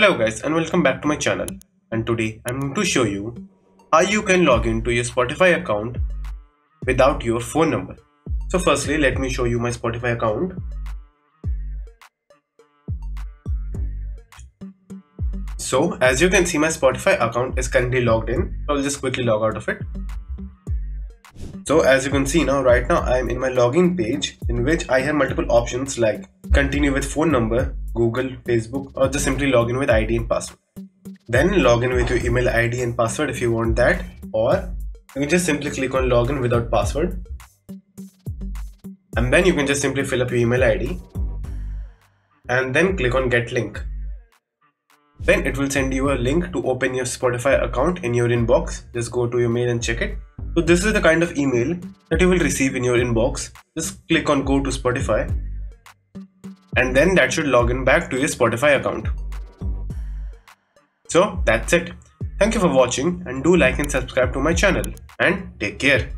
Hello guys and welcome back to my channel and today I'm going to show you how you can log into your Spotify account without your phone number. So firstly let me show you my Spotify account. So as you can see my Spotify account is currently logged in. I'll just quickly log out of it. So as you can see now right now I am in my login page in which I have multiple options like continue with phone number, Google, Facebook or just simply log in with ID and password. Then log in with your email ID and password if you want that or you can just simply click on login without password and then you can just simply fill up your email ID and then click on get link. Then it will send you a link to open your Spotify account in your inbox. Just go to your mail and check it. So this is the kind of email that you will receive in your inbox. Just click on go to Spotify and then that should log in back to your Spotify account. So that's it. Thank you for watching and do like and subscribe to my channel and take care.